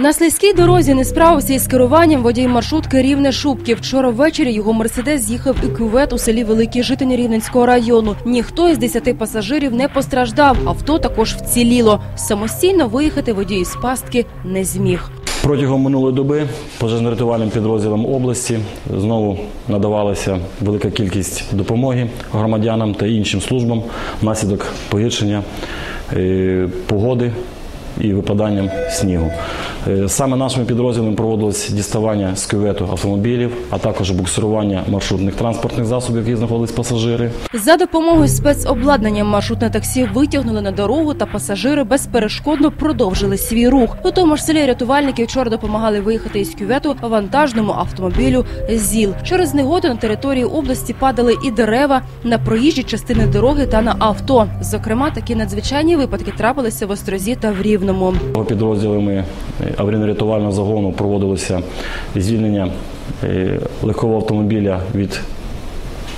На слизькій дорозі не справився із керуванням водій маршрутки Рівне Шубки. Вчора ввечері його мерседес з'їхав у кювет у селі Великий Житень Рівненського району. Ніхто із десяти пасажирів не постраждав. Авто також вціліло. Самостійно виїхати водій з пастки не зміг. Протягом минулої доби пожежно-рятувальним підрозділам області знову надавалася велика кількість допомоги громадянам та іншим службам внаслідок погіршення е, погоди і випаданням снігу. Е, Саме нашими підрозділами проводилось діставання з кювету автомобілів, а також буксирування маршрутних транспортних засобів, які знаходились пасажири. За допомогою спецобладнання маршрутне таксі витягнули на дорогу, та пасажири безперешкодно продовжили свій рух. У тому ж селі рятувальники вчора допомагали виїхати із кювету вантажному автомобілю ЗІЛ. Через негоду на території області падали і дерева на проїжджі частини дороги та на авто. Зокрема, такі надзвичайні випадки трапилися в Острозі та в Рівному. Підрозділами е, аварійно-рятувального загону проводилося звільнення легкого легкового автомобіля від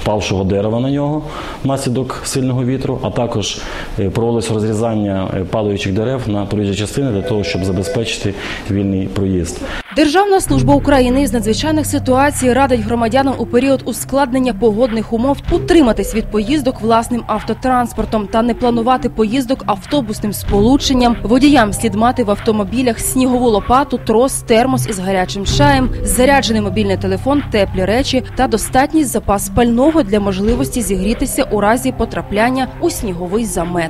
павшого дерева на нього внаслідок сильного вітру, а також е, проводилось розрізання е, падаючих дерев на проїжджі частини для того, щоб забезпечити вільний проїзд. Державна служба України з надзвичайних ситуацій радить громадянам у період ускладнення погодних умов утриматись від поїздок власним автотранспортом та не планувати поїздок автобусним сполученням. Водіям слід мати в автомобілях снігову лопату, трос, термос із гарячим чаєм, заряджений мобільний телефон, теплі речі та достатній запас пального для можливості зігрітися у разі потрапляння у сніговий замет.